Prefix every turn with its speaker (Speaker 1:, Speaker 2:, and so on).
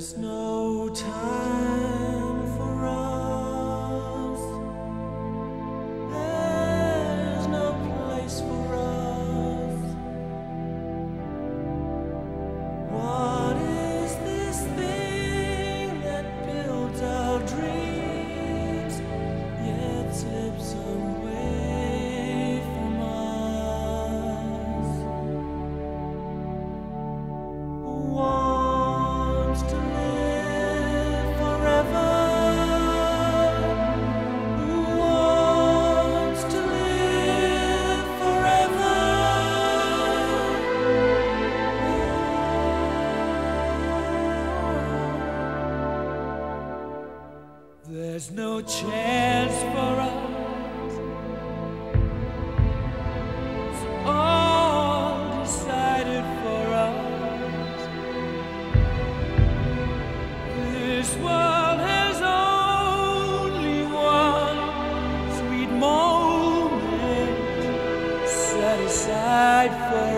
Speaker 1: There's no time. No chance for us. It's all decided for us. This world has only one sweet moment set aside for